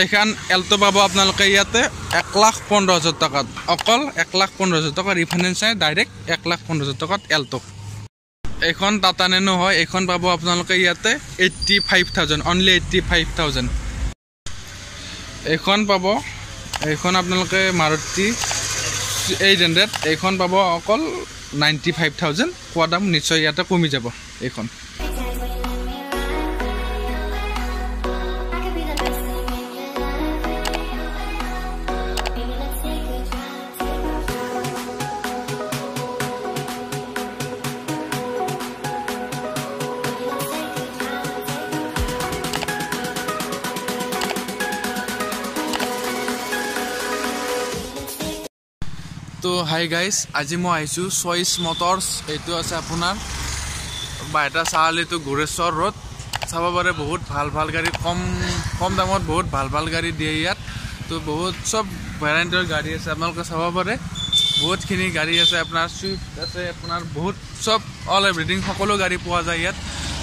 এইখন এল্টো পাব আপোনালোকে ইয়াতে এক লাখ পোন্ধৰ হাজাৰ টকাত। অকল এক লাখ পোন্ধৰ হাজাৰ টকা ৰিফাইনেন্স নাই ডাইৰেক্ট এক লাখ পোন্ধৰ হাজাৰ টকাত এল্টো। এইখন টাটা নেনো হয় এইখন পাব আপোনালোকে ইয়াতে eighty five thousand only eighty five thousand এইখন পাব এইখন আপোনালোকে মাৰুতি এইট হাণ্ড্ৰেড এইখন পাব অকল নাইণ্টি ফাইভ থাউজেণ্ড কোৱা দাম নিশ্চয় ইয়াতে কমি যাব এইখন। হাই গাইজ আজি মই আহিছোঁ চইচ মটৰ্ছ এইটো আছে আপোনাৰ বাইটা চাৰিআলিটো গোৰেশ্বৰ ৰোড চাব পাৰে বহুত ভাল ভাল গাড়ী কম কম দামত বহুত ভাল ভাল গাড়ী দিয়ে ইয়াত। তো বহুত চব ভেৰাইটিৰ গাড়ী আছে আপোনালোকে চাব পাৰে। বহুতখিনি গাড়ী আছে আপোনাৰ চুইফ্ট আছে আপোনাৰ বহুত চব অল এভৰিথিং সকলো গাড়ী পোৱা যায় ইয়াত।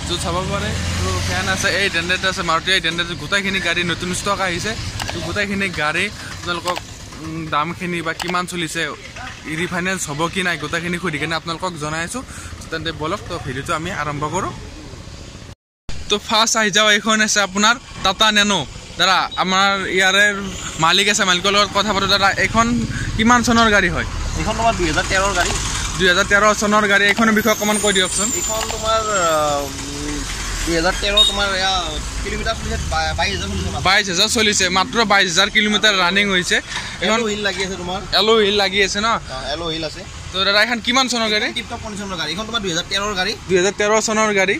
তো চাব পাৰে তো ফেন আছে এইট হাণ্ড্ৰেড আছে মাৰুতি এইট হাণ্ড্ৰেড গোটেইখিনি গাড়ী নতুন ষ্টক আহিছে। তো গোটেইখিনি গাড়ী আপোনালোকক দামখিনি বা কিমান চলিছে ৰিফাইনেন্স হ'ব কি নাই গোটেইখিনি সুধি কিনে আপোনালোকক জনাই আছোঁ তেন্তে বলক তো ভিডিঅ'টো আমি আৰম্ভ কৰোঁ। তো ফাৰ্ষ্ট আহি যাওঁ এইখন আছে আপোনাৰ টাটা নেনো দাদা আমাৰ ইয়াৰে মালিক আছে মালিকৰ লগত কথা পাতোঁ। দাদা এইখন কিমান চনৰ গাড়ী হয়? এইখন তোমাৰ দুহেজাৰ তেৰৰ গাড়ী। দুহেজাৰ তেৰ চনৰ গাড়ী এইখনৰ বিষয়ে অকণমান কৈ দিয়কচোন। এইখন তোমাৰ দুহেজাৰ তেৰ তোমাৰ এয়া বাইছ হাজাৰ চলিছে মাত্ৰ। বাইছ হাজাৰ কিলোমিটাৰ ৰানিং হৈছে। এলো হিল লাগি আছে তোমাৰ। এলো হিল লাগি আছে ন? এলো হিল আছে। তো দাদা এইখন কিমান চনৰ গাড়ী? দুহেজাৰ তেৰৰ গাড়ী। দুহেজাৰ তেৰ চনৰ গাড়ী।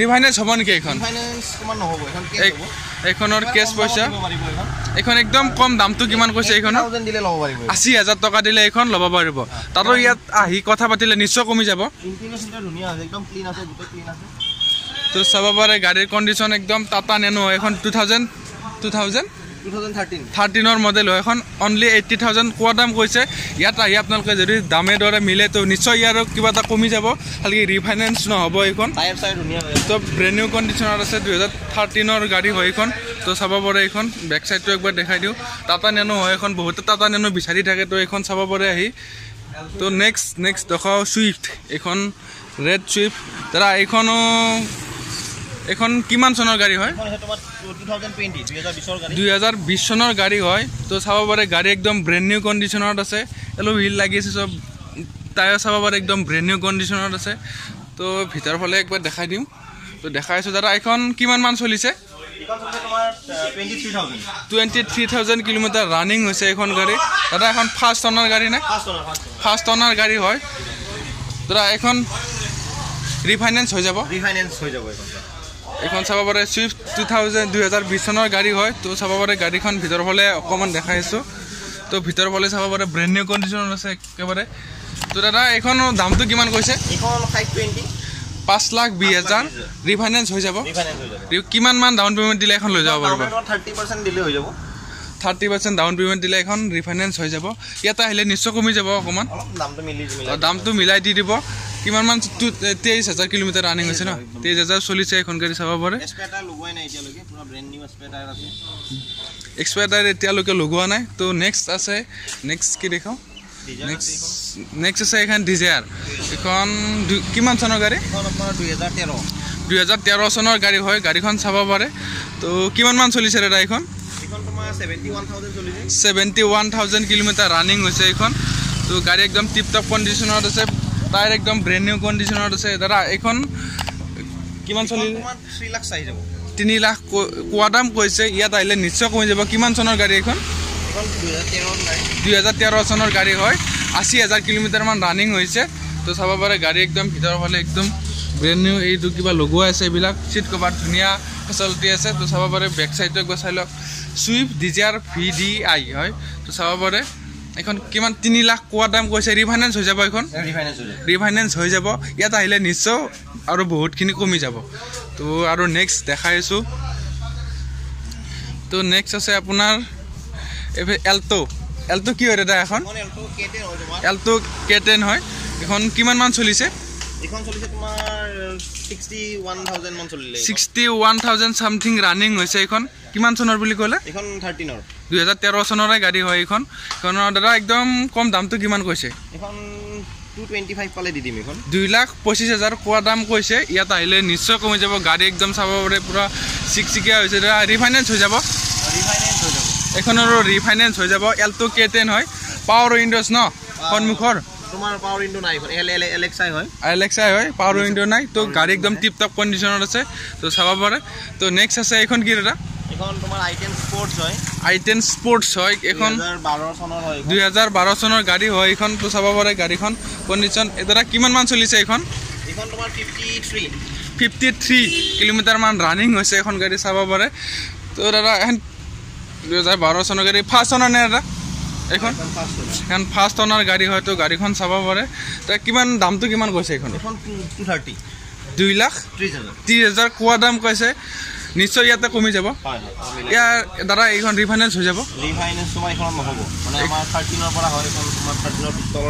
ৰিফাইনেন্স হ'ব নেকি এইখন? এইখনৰ কেছ পইচা? এইখন। একদম কম দামটো কিমান কৈছে এইখনৰ? 80,000 দিলে ল'ব পাৰিব এইখন। আশী হাজাৰ টকা দিলে এইখন ল'ব পাৰিব। তাতো ইয়াত আহি কথা পাতিলে নিশ্চয় কমি যাব। তো চাব পাৰে গাড়ীৰ কণ্ডিশ্যন একদম টাটা নেনো এইখন two thousand two thousand two thousand thirteen থাৰ্টিনৰ model হয় এখন অনলি এইট্টি থাউজেণ্ড কোৱা দাম কৈছে। ইয়াত আহি আপোনালোকে যদি দামে দৰে মিলে তো নিশ্চয় ইয়াৰ কিবা এটা কমি যাব খালি ৰিফাইনেন্স নহ'ব এইখন। তো ব্ৰেণ্ড নিউ কণ্ডিশ্যনত আছে দুহেজাৰ থাৰ্টিনৰ গাড়ী হয় এইখন। তো চাব পাৰে এইখন বেক চাইডটো একবাৰ দেখাই দিওঁ। টাটা নেনো হয় এখন বহুতে টাটা নেনো বিচাৰি থাকে তো এইখন চাব পাৰে আহি। তো নেক্সট নেক্সট দেখাওঁ চুইফ্ট এইখন ৰেড চুইফ্ট দাদা এইখনো এইখন কিমান চনৰ গাড়ী হয়? দুহেজাৰ দুহেজাৰ বিছ চনৰ গাড়ী হয় তো চাব পাৰে গাড়ী একদম ব্ৰেণ্ড নিউ কণ্ডিশ্যনত আছে এলো হিল লাগি আছে চব টায়াৰ চাব পাৰে একদম ব্ৰেণ্ড নিউ কণ্ডিশ্যনত আছে তো ভিতৰৰ ফালে একবাৰ দেখাই দিওঁ। তো দেখাই আছোঁ দাদা এইখন কিমান মান চলিছে? Twenty three thousand kilometre running হৈছে এইখন গাড়ী। দাদা এখন ফাৰ্ষ্ট অনাৰ গাড়ী নে? ফাৰ্ষ্ট অনাৰ গাড়ী হয়। দাদা এইখন ৰিফাইনেন্স হৈ যাব। ৰিফাইনেন্স হৈ যাব এইখন। এইখন চাব পাৰে চুইফ্ট টু থাউজেণ্ড দুহেজাৰ বিছ চনৰ গাড়ী হয় তো চাব পাৰে গাড়ীখন ভিতৰৰ ফালে অকণমান দেখাই আছোঁ। তো ভিতৰৰ ফালে চাব পাৰে ব্ৰেণ্ড নিউ কণ্ডিশ্যনত আছে একেবাৰে। তো দাদা এইখনৰ দামটো কিমান কৈছে? এইখন পাঁচ লাখ বিছ হাজাৰ। ৰিফাইনেন্স হৈ যাব। ৰিফাইনেন্স হৈ যাব। ৰি- কিমান মান ডাউন পে'মেণ্ট দিলে এখন লৈ যাব পাৰিব? থাৰ্টি পাৰ্চেণ্ট দিলে হৈ যাব। থাৰ্টি পাৰ্চেণ্ট ডাউন পে'মেণ্ট দিলে এখন ৰিফাইনেন্স হৈ যাব। ইয়াতে আহিলে নিশ্চয় কমি যাব অকণমান। দামটো মিলাই দি দিব। কিমান মান তেইছ হাজাৰ কিলোমিটাৰ ৰানিং হৈছে ন? তেইছ হাজাৰ চলিছে এখন গাড়ী চাব পাৰে। এক্সপায়াৰ টায়াৰ এতিয়ালৈকে লগোৱা নাই। তো নেক্সট আছে নেক্সট কি দেখাওঁ? নেক্সট নেক্সট আছে এইখন ডিজায়াৰ এইখন দুই- কিমান চনৰ গাড়ী? আপোনাৰ দুহেজাৰ তেৰ। দুহেজাৰ তেৰ চনৰ গাড়ী হয় গাড়ীখন চাব পাৰে। তো কিমান মান চলিছে দাদা এইখন? Seventy one thousand kilometre running হৈছে এইখন। তো গাড়ী একদম টিপ টপ কণ্ডিশ্যনত আছে। টায়াৰ একদম ব্ৰেণ্ড নিউ কণ্ডিশ্যনত আছে। দাদা এইখন কিমান তোমাৰ থ্ৰী লাখ আহি যাব। তিনি লাখ কোৱা দাম কৈছে ইয়াত আহিলে নিশ্চয় কমি যাব। কিমান চনৰ গাড়ী এইখন? এইখন দুহেজাৰ তেৰ চনৰ গাড়ী হয়। আশী হাজাৰ কিলোমিটাৰমান ৰানিং হৈছে। তো চাব পাৰে গাড়ী একদম ভিতৰৰ ফালে একদম ব্ৰেণ্ড নিউ এইটো কিবা লগোৱা আছে এইবিলাক। চিট কভাৰ ধুনীয়া ফেচিলিটি আছে। তো চাব পাৰে বেক চাইডটো একবাৰ চাই লওক। Swift Dzire V D I হয়। তো চাব পাৰে এইখন কিমান তিনি লাখ কোৱা দাম কৈছে ৰিফাইনেন্স হৈ যাব এইখন ৰিফাইনেন্স হৈ যাব। ইয়াত আহিলে নিশ্চয় আৰু বহুতখিনি কমি যাব। তো আৰু নেক্সট দেখাই আছোঁ। তো নেক্সট আছে আপোনাৰ এল্টো এল্টো কি হয় দাদা এখন? এল্টো কে টেন হয় তোমাৰ এল্টো কে টেন হয়। এইখন কিমান মান চলিছে? এইখন চলিছে তোমাৰ ছিক্সটি ওৱান থাউজেণ্ড মান চলিলে এইখন। Sixty one thousand something running হৈছে এইখন। কিমান চনৰ বুলি ক'লে? এইখন থাৰ্টিনৰ দুহেজাৰ তেৰ চনৰে গাড়ী হয় এইখন। এইখনৰ দাদা একদম কম দামটো কিমান কৈছে? এইখন টু দুই লাখ পঁচিছ হাজাৰ কোৱা দাম কৈছে। ইয়াত আহিলে নিশ্চয় কমি যাব। গাড়ী একদম চাব পাৰে পূৰা চিকচিকীয়া হৈছে। ৰিফাইনেন্স হৈ যাব। ৰিফাইনেন্স হৈ যাব। এইখনৰো ৰিফাইনেন্স হৈ যাব। এলটো কে টেন হয়। পাৱাৰ উইণ্ড'জ ন? সন্মুখৰ। তোমাৰ পাৱাৰ ইণ্ডো নাই এইখন। এল এল এলেক্সাই হয়। এলেক্সাই হয় পাৱাৰ উইণ্ডো নাই তো গাড়ী একদম টিপ টপ কণ্ডিশ্যনত আছে তো চাব পাৰে। তো নেক্সট আছে এইখন কি দাদা? এইখন তোমাৰ আই টেন স্পৰ্টছ হয়। স্পৰ্টছ এইখন দুহেজাৰ বাৰ চনৰ হয় এইখন। দুহেজাৰ বাৰ চনৰ গাড়ী হয় এইখন তো চাব পাৰে গাড়ীখন কণ্ডিশ্যন দাদা কিমান মান চলিছে এইখন? এইখন তোমাৰ ফিফটি থ্ৰী ফিফটি থ্ৰী কিলোমিটাৰমান ৰানিং হৈছে এখন গাড়ী চাব পাৰে। তো দাদা এখন দুহেজাৰ বাৰ চনৰ গাড়ী ফাৰ্ষ্ট অনাৰ নে দাদা? এইখন? এখন ফাৰ্ষ্ট অনাৰ গাড়ী হয় তো গাড়ীখন চাব পাৰে। তো কিমান দামটো কিমান কৈছে এইখন? টু থাৰ্টি দুই লাখ? ত্ৰিছ হাজাৰ। ত্ৰিছ হাজাৰ কোৱা দাম কৈছে? নিশ্চয় ইয়াতে কমি যাব। ইয়াৰ দাদা এইখন ৰিফাইনেন্স হৈ যাব? থাৰ্টিনৰ পৰা হয়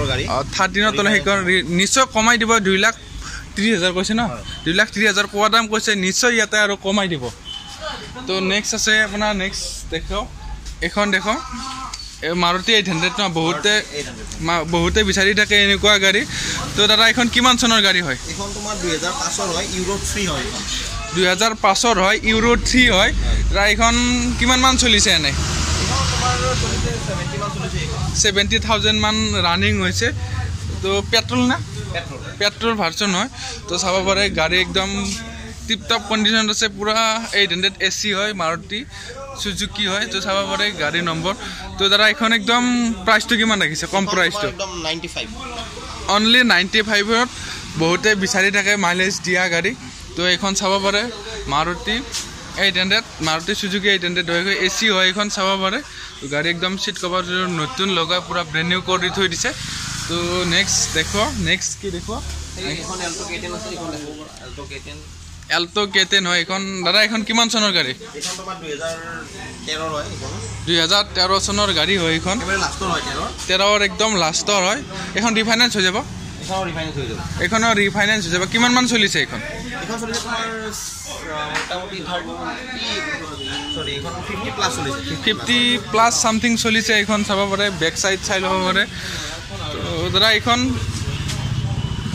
গাড়ী। থাৰ্টিনৰ তলে সেইখন ৰি- নিশ্চয় কমাই দিব দুই লাখ ত্ৰিছ হাজাৰ কৈছে ন। দুই লাখ ত্ৰিছ হাজাৰ কোৱা দাম কৈছে? নিশ্চয় ইয়াতে আৰু কমাই দিব। তো নেক্সট আছে আপোনাৰ নেক্সট দেখক এইখন এই মাৰুতি এইট হাণ্ড্ৰেড ন বহুতে বহুতে বিচাৰি থাকে এনেকুৱা গাড়ী। তো দাদা এইখন কিমান চনৰ গাড়ী হয়? এইখন তোমাৰ দুহেজাৰ পাঁচৰ হয় ইউৰো থ্ৰী হয় দুহেজাৰ পাঁচৰ হয় ইউৰো থ্ৰী হয়। দাদা এইখন কিমান মান চলিছে এনে? ছেভেণ্টি মান চলিছে এইখন। ছেভেণ্টি থাউজেণ্ড মান ৰানিং হৈছে। তো পেট্ৰল না? পেট্ৰল ভাৰ্চন হয়। তো চাব পাৰে গাড়ী একদম টিপ টপ কণ্ডিশ্যনত আছে পূৰা এইট হাণ্ড্ৰেড এ চি হয় মাৰুতি। চুজুকি হয় তো চাব পাৰে গাড়ী নম্বৰ। তো দাদা এইখন একদম প্ৰাইচটো কিমান ৰাখিছে? কম প্ৰাইচটো অনলি নাইণ্টি ফাইভত বহুতে বিচাৰি থাকে মাইলেজ দিয়া গাড়ী। তো এইখন চাব পাৰে Maruti eight hundred Maruti Suzuki eight hundred হয় এ চি হয় এইখন চাব পাৰে। গাড়ী একদম চিট কভাৰ নতুন লগাই পূৰা ব্ৰেণ্ড নিউ কৰি থৈ দিছে। তো নেক্সট দেখুৱা নেক্সট কি দেখুৱা? এল্টো কেটেন হয় এইখন দাদা এইখন কিমান চনৰ গাড়ী? এইখন তোমাৰ দুহেজাৰ তেৰৰ হয় এইখন। দুহেজাৰ তেৰ চনৰ গাড়ী হয় এইখন। তেৰৰ তেৰৰ একদম লাষ্টৰ হয়। এইখন ৰিফাইনেন্স হৈ যাব? এইখনৰ ৰিফাইনেন্স হৈ যাব। এইখনৰ ৰিফাইনেন্স হৈ যাব। কিমান মান চলিছে এইখন ফিফটি প্লাছ চামথিং চলিছে এইখন চাব পাৰে বেক চাইড চাই ল'ব পাৰে দাদা এইখন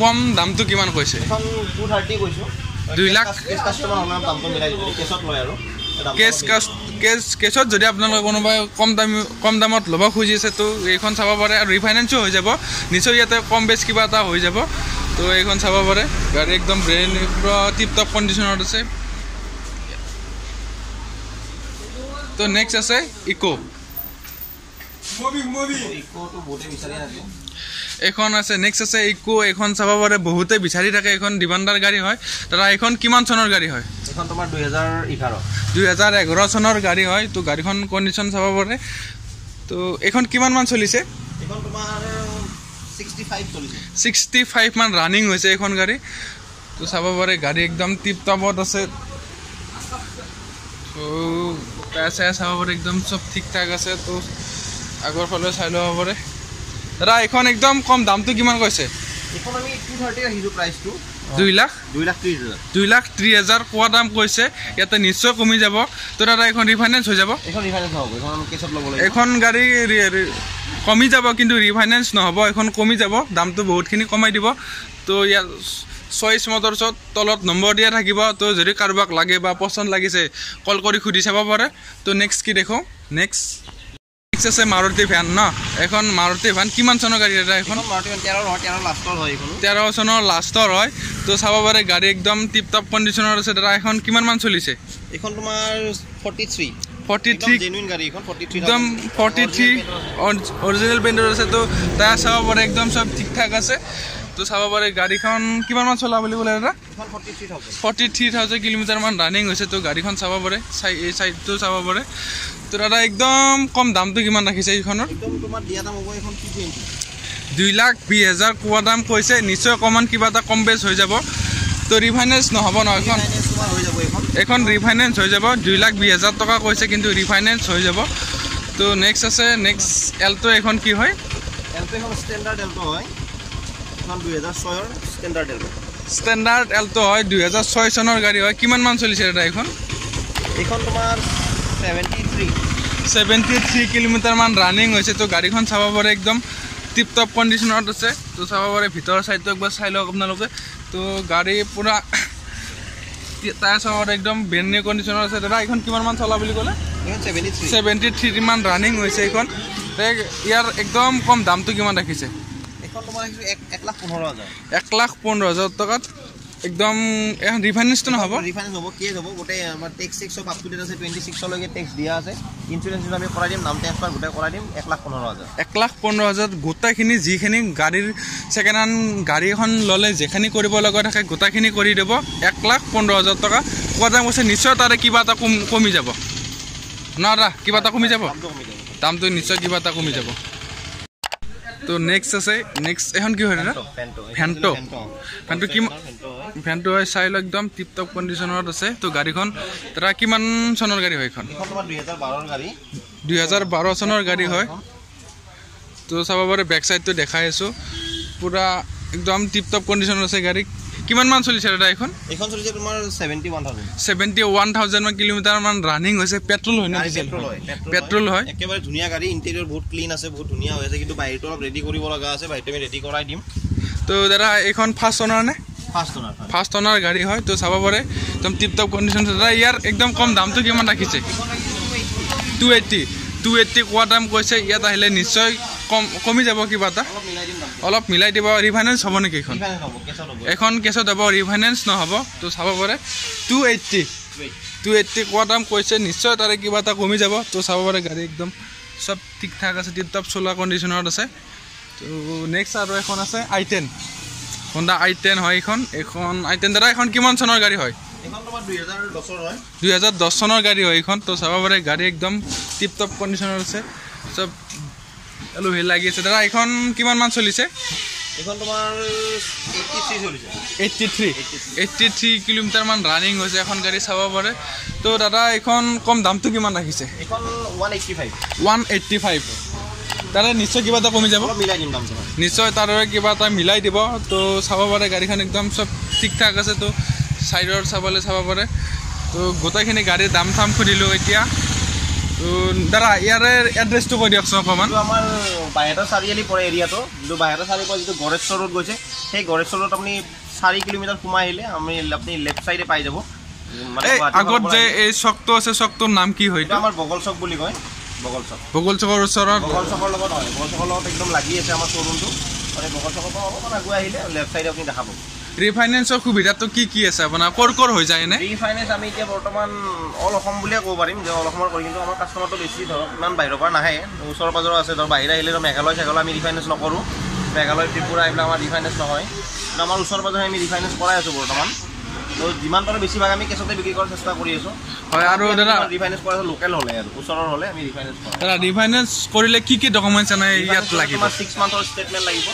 কম দামটো কিমান কৈছে? টু থাৰ্টি কৈছোঁ। দুই লাখ? কেছ কেছত যদি আপোনালোকে কোনোবাই কম দামী কম দামত ল'ব খুজিছে তো এইখন চাব পাৰে আৰু ৰিফাইনেন্সো হৈ যাব। নিশ্চয় ইয়াতে কম বেছ কিবা এটা হৈ যাব। তো এইখন চাব পাৰে। গাড়ী একদম ব্ৰেণ্ড পূৰা টিপ টপ কণ্ডিশ্যনত আছে। তো নেক্সট আছে ইক' এইখন আছে নেক্সট আছে ইকো এইখন চাব পাৰে বহুতে বিচাৰি থাকে এইখন ডিমাণ্ডাৰ গাড়ী হয়। দাদা এইখন কিমান চনৰ গাড়ী হয়? এইখন তোমাৰ দুহেজাৰ এঘাৰ। দুহেজাৰ এঘাৰ চনৰ গাড়ী হয় তো গাড়ীখন কণ্ডিশ্যন চাব পাৰে। তো এইখন কিমান মান চলিছে? এইখন তোমাৰ ছিক্সটি ফাইভ চলিছে। ছিক্সটি ফাইভ মান ৰানিং হৈছে এইখন গাড়ী। তো চাব পাৰে গাড়ী একদম টিপ টপত আছে। তো টায়াৰ চায়াৰ চাব পাৰে একদম চব ঠিক ঠাক আছে। তো আগৰ ফালে চাই ল'ব পাৰে। দাদা এইখন একদম কম দামটো কিমান কৈছে? দুই লাখ? দুই লাখ ত্ৰিছ হাজাৰ। কোৱা দাম কৈছে। ইয়াতে নিশ্চয় কমি যাব। তো দাদা এইখন ৰিফাইনেন্স হৈ যাব? এইখন গাড়ী কমি যাব কিন্তু ৰিফাইনেন্স নহ'ব। এইখন কমি যাব দামটো বহুতখিনি কমাই দিব। তো ইয়াত চইচ মটৰছত তলত নম্বৰ দিয়া থাকিব। তো যদি কাৰোবাক লাগে বা পচন্দ লাগিছে কল কৰি সুধি চাব পাৰে। তো নেক্সট কি দেখোঁ? নেক্সট নেক্সট আছে মাৰুতি ভেন ন? এখন মাৰুতি ভেন কিমান চনৰ গাড়ী এটা এখন? তেৰ চনৰ লাষ্টৰ হয়। তো চাব পাৰে গাড়ী একদম টিপ টপ কণ্ডিশ্যনত আছে দাদা। এখন কিমান মান চলিছে? এইখন তোমাৰ ফৰ্টি থ্ৰী ফৰ্টি থ্ৰী একদম ফৰ্টি থ্ৰী অৰিজিনেল পেইণ্টৰ আছে। তো টায়াৰ চাব পাৰে একদম চব ঠিক ঠাক আছে। তো চাব পাৰে গাড়ীখন কিমান মান চলা বুলি ক'লে দাদা? ফৰ্টি থ্ৰী থাউজেণ্ড কিলোমিটাৰমান ৰানিং হৈছে তো গাড়ীখন চাব পাৰে চাই এই চাইডটো চাব পাৰে। তো দাদা একদম কম দামটো কিমান ৰাখিছে এইখনৰ? দুই লাখ বিছ হাজাৰ কোৱা দাম কৈছে নিশ্চয় অকণমান কিবা এটা কম বেছ হৈ যাব। তো ৰিফাইনেন্স নহ'ব ন এইখন এইখন ৰিফাইনেন্স হৈ যাব দুই লাখ বিছ হাজাৰ টকা কৈছে কিন্তু ৰিফাইনেন্স হৈ যাব। তো নেক্সট আছে নেক্সট এলটো এইখন কি হয়? এলটো এখন ষ্টেণ্ডাৰ্ড এলটো হয়। এইখন দুহেজাৰ ছয়ৰ ষ্টেণ্ডাৰ্ড এলটো ষ্টেণ্ডাৰ্ড এল্টো হয় দুহেজাৰ ছয় চনৰ গাড়ী হয়। কিমান মান চলিছে দাদা এইখন? এইখন তোমাৰ ছেভেণ্টি থ্ৰী ছেভেণ্টি থ্ৰী কিলোমিটাৰমান ৰানিং হৈছে তো গাড়ীখন চাব পাৰে একদম টিপ টপ কণ্ডিশ্যনত আছে। তো চাব পাৰে ভিতৰৰ ছাইডটো একবাৰ চাই লওক আপোনালোকে। তো গাড়ী পূৰা টায়াৰ চাব পাৰে একদম ব্ৰেণ্ড নিউ কণ্ডিশ্যনত আছে। দাদা এইখন কিমানমান চলা বুলি ক'লে? ছেভেণ্টি থ্ৰী ছেভেণ্টি থ্ৰীমান ৰানিং হৈছে এইখন। ইয়াৰ একদম কম দামটো কিমান ৰাখিছে? এইখন তোমাৰ দেখিছোঁ এক লাখ পোন্ধৰ হাজাৰ। এক লাখ পোন্ধৰ হাজাৰ টকাত একদম এখন ৰিফাইনেন্সটো নহ'ব? ৰিফাইনেন্স হ'ব কেছ হ'ব? গোটেই আমাৰ টেক্স চেক্স চব আপ টু ডেট আছে টুৱেণ্টি ছিক্সলৈকে টেক্স দিয়া আছে। ইঞ্চুৰেঞ্চ আমি কৰাই দিম নাম ট্ৰেন্সফাৰ গোটেই কৰাই দিম এক লাখ পোন্ধৰ হাজাৰ। এক লাখ পোন্ধৰ হাজাৰত গোটেইখিনি যিখিনি গাড়ীৰ ছেকেণ্ড হেণ্ড গাড়ী এখন ল'লে যিখিনি কৰিব লগা থাকে গোটেইখিনি কৰি দিব। এক লাখ পোন্ধৰ হাজাৰ টকা। কোৱা দাম কৈছে নিশ্চয় তাৰে কিবা এটা কম কমি যাব। ন দাদা কিবা এটা কমি যাব? দামটো কমি যাব। দামটো নিশ্চয় কিবা এটা কমি যাব। তো নেক্সট আছে নেক্সট এখন কি হয় দাদা ফেণ্টো ফেণ্টো। ফেণ্টো কিমান- ফেণ্টো হয়। চাই লওক একদম টিপ টপ কণ্ডিশ্যনত আছে। তো গাড়ীখন দাদা কিমান চনৰ গাড়ী হয় এইখন? দুহেজাৰ বাৰ চনৰ গাড়ী হয়। তো চাব পাৰে বেক চাইডটো দেখাই আছোঁ। পূৰা একদম টিপ টপ কণ্ডিশ্যনত আছে গাড়ী কিমানমান চলিছে দাদা এইখন? এইখন চলিছে তোমাৰ seventy one thousand seventy one থাউজেণ্ডমান কিলোমিটাৰমান ৰানিং হৈছে পেট্ৰল হয় নে ডিজেল পেট্ৰল হয় পেট্ৰল হয়। একেবাৰে ধুনীয়া গাড়ী ইণ্টেৰিয়ৰ বহুত ক্লিন আছে বহুত ধুনীয়া হৈ আছে কিন্তু বাহিৰটো অলপ ৰেডি কৰিব লগা আছে বাহিৰটো আমি ৰেডি কৰাই দিম। তো দাদা এইখন ফাৰ্ষ্ট অনাৰ নে? ফাৰ্ষ্ট অনাৰ গাড়ী হয় তো চাব পাৰে একদম টিপ টপ কণ্ডিশ্যন দাদা ইয়াৰ একদম কম দামটো কিমান ৰাখিছে? টু এইট্টি টু এইট্টি কোৱা দাম কৈছে ইয়াত আহিলে নিশ্চয় কম কমি যাব কিবা এটা? অলপ মিলাই দিব ৰিফাইনেন্স হ'ব নেকি এইখন এখন কেছত হ'ব ৰিফাইনেন্স নহ'ব তো চাব পাৰে। টু এইট্টি টু এইট্টি কোৱা দাম কৈছে নিশ্চয় তাৰে কিবা এটা কমি যাব তো চাব পাৰে গাড়ী একদম চব ঠিক ঠাক আছে টিপ টপ চলোৱা কণ্ডিশ্যনত আছে। তো নেক্সট আৰু এখন আছে i ten Honda i ten হয় এইখন। এইখন আই টেন দাদা এখন কিমান চনৰ গাড়ী হয়? এইখন হয়। দুহেজাৰ দহ চনৰ গাড়ী হয় এইখন তো চাব পাৰে গাড়ী একদম টিপ টপ কণ্ডিশ্যনত আছে। চব আলহী লাগি আছে। দাদা এইখন কিমানমান চলিছে? এইখন তোমাৰ এইটটি থ্ৰী এইট্টি থ্ৰী কিলোমিটাৰমান ৰানিং হৈছে এখন গাড়ী চাব পাৰে। তো দাদা এইখন কম দামটো কিমান ৰাখিছে? ওৱান এইটটি ফাইভ তাৰে নিশ্চয় কিবা এটা কমি যাব? নিশ্চয় তাৰে কিবা এটা মিলাই দিব। তো চাব পাৰে গাড়ীখন একদম চব ঠিক ঠাক আছে। তো ছাইডৰ চাবলৈ চাব পাৰে। তো গোটেইখিনি গাড়ীৰ দাম চাম সুধিলোঁ এতিয়া। দাদা ইয়াৰে এড্ৰেছটো কৈ দিয়কচোন অকণমান। আমাৰ বাইহাটা চাৰিআলি পৰে এৰিয়াটো। যিটো বাইহাটা চাৰিআলি পৰা যিটো গড়েশ্বৰ ৰোড গৈছে সেই গড়েশ্বৰ ৰোড আপুনি চাৰি কিলোমিটাৰ সোমাই আহিলে আমি আপুনি লেফ্ট চাইডে পাই যাব। আগত যে। এই চকটো আছে চকটোৰ নাম কি হয় আমাৰ বগল চক বুলি কয় বগল চক। বগল চকৰ ওচৰত? বগল চকৰ লগত হয় বগল চকৰ লগত একদম লাগি আছে আমাৰ শ্ব'ৰুমটো মানে বগল চকৰ পৰা অকণমান আগুৱাই আহিলে লেফ্ট চাইডে আপুনি দেখা পাব। ৰিফাইনেন্সৰ সুবিধাটো কি কি আছে আপোনাৰ? ক'ৰ ক'ৰ হৈ যায় এনে ৰিফাইনেন্স আমি এতিয়া বৰ্তমান অল অসম বুলিয়ে ক'ব পাৰিম যে অল অসমৰ কৰি কিন্তু আমাৰ কাষ্টমাৰটো বেছি ধৰক ইমান বাহিৰৰ পৰা নাহে। ওচৰ পাজৰৰ আছে ধৰক বাহিৰে আহিলে ধৰক মেঘালয় চেঘালয় আমি ৰিফাইনেন্স নকৰোঁ। মেঘালয় ত্ৰিপুৰা এইবিলাক আমাৰ ৰিফাইনেন্স নহয়। কিন্তু আমাৰ ওচৰ পাজৰে আমি ৰিফাইনেন্স কৰাই আছোঁ বৰ্তমান। তো যিমান পাৰোঁ বেছিভাগ আমি কেছতে বিক্ৰী কৰাৰ চেষ্টা কৰি আছোঁ। হয় আৰু দাদা ৰিফাইনেন্স কৰা লোকেল হ'লে আৰু ওচৰৰ হ'লে আমি ৰিফাইনেন্স দাদা ৰিফাইনেন্স কৰিলে কি কি ডকুমেণ্টছ এনে ইয়াত লাগিব? ছিক্স মান্থৰ ষ্টেটমেণ্ট লাগিব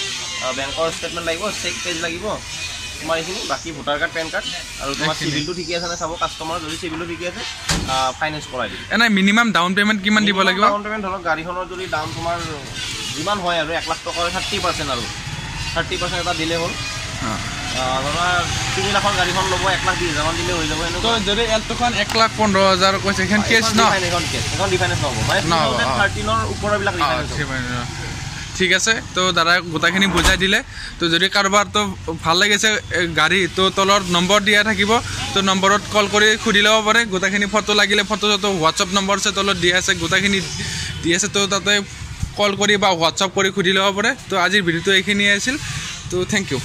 বেংকৰ ষ্টেটমেণ্ট লাগিব চেক পেজ লাগিব তোমাৰ এইখিনি বাকী ভোটাৰ কাৰ্ড পেন কাৰ্ড আৰু তোমাৰ। চিভিলটো ঠিকে আছে নে চাব? কাষ্টমাৰ যদি চিভিলটো ঠিকে আছে ফাইনেন্স কৰাই দিম। এনে মিনিমাম ডাউন পে'মেণ্ট কিমান দিব লাগিব? ডাউন পে'মেণ্ট ধৰক গাড়ীখনৰ যদি দাম তোমাৰ যিমান হয় আৰু এক লাখ টকাৰ থাৰ্টি পাৰ্চেণ্ট আৰু। থাৰ্টি পাৰ্চেণ্ট এটা দিলে হ'ল। ধৰা তিনি লাখৰ গাড়ীখন ল'ব এক লাখ বিছ হাজাৰমান দিলে হৈ যাব এনেকুৱা। যদি এল্টোখন এক লাখ পোন্ধৰ হাজাৰ কৈছে সেইখন কেছ ন? এখন কেছ এখন ডিফাইনেন্স নহ'ব। মানে নহ'ব, অঁ। থাৰ্টিনৰ ওপৰবিলাক অঁ, ডিফাইনেন্স হ'ব ঠিক আছে তো দাদাই গোটেইখিনি বুজাই দিলে। তো যদি কাৰোবাৰ তো ভাল লাগিছে গাড়ী তো তলত নম্বৰ দিয়া থাকিব তো নম্বৰত কল কৰি সুধি ল'ব পাৰে। গোটেইখিনি ফটো লাগিলে ফটো চটো হোৱাটছআপ নম্বৰ আছে তলত দিয়া আছে গোটেইখিনি দি আছে তো তাতে কল কৰি বা হোৱাটছআপ কৰি সুধি ল'ব পাৰে। তো আজিৰ ভিডিঅ'টো এইখিনিয়ে আছিল। তো থেংক ইউ